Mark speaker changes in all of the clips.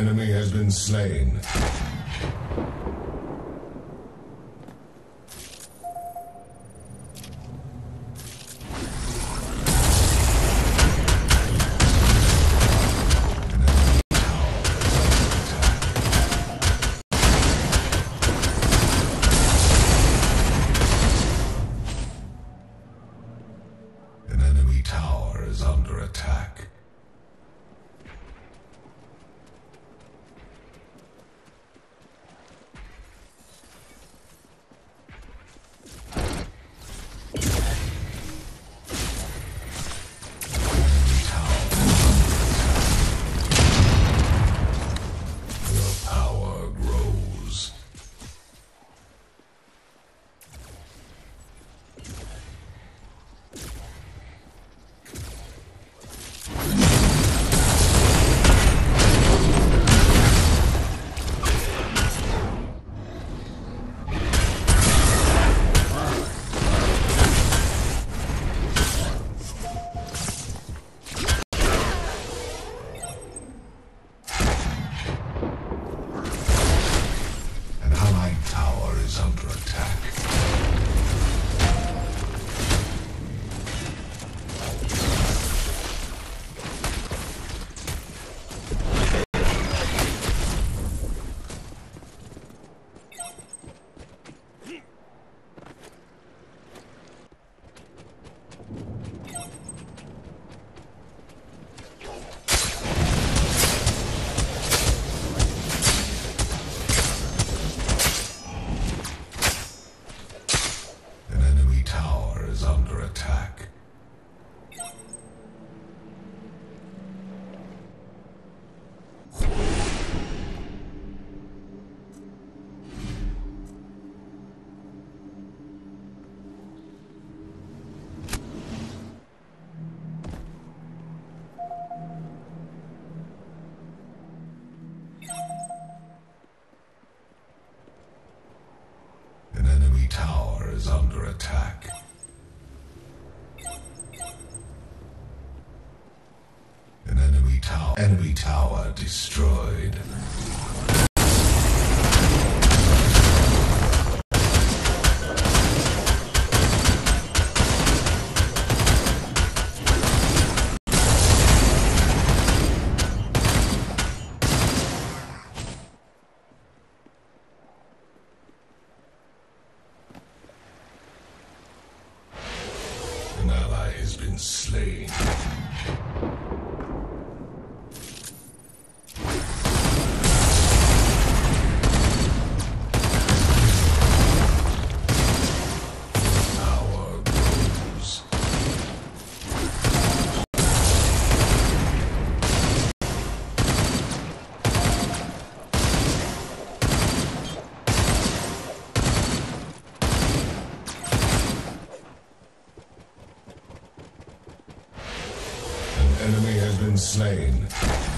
Speaker 1: enemy has been slain. An enemy tower is under attack. is under attack. An enemy tower. Enemy tower destroyed. Slain. Power grows. An enemy has been slain.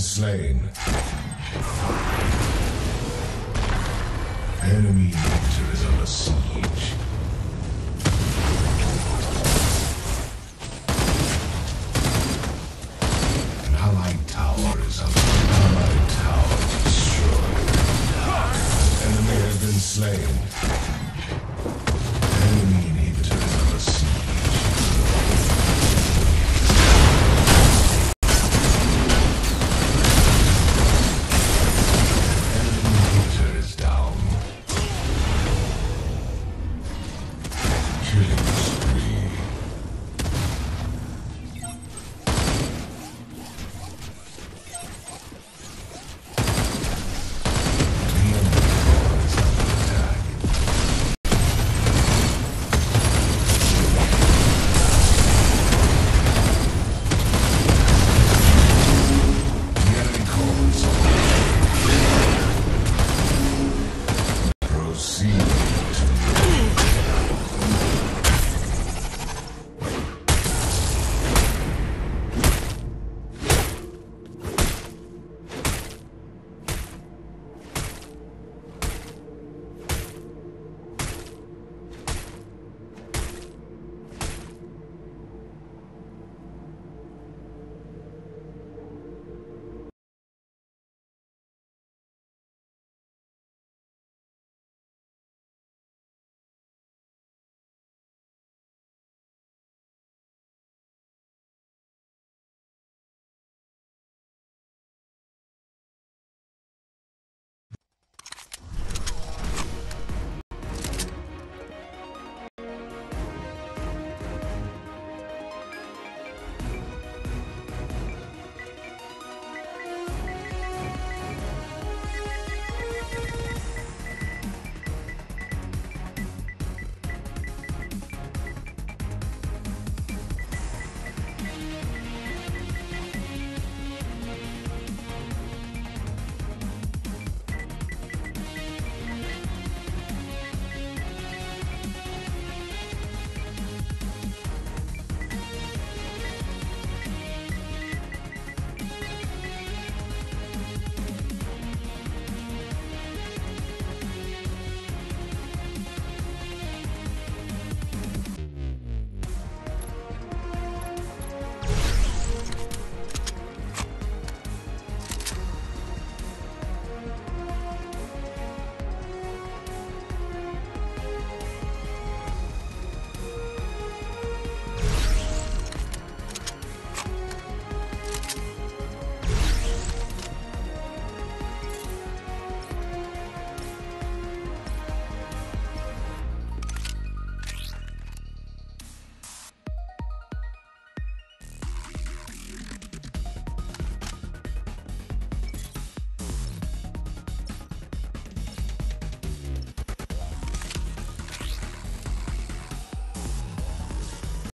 Speaker 1: Slain. Enemy victor is under.